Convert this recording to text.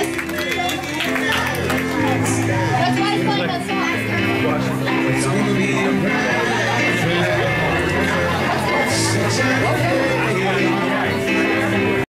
That's why it's like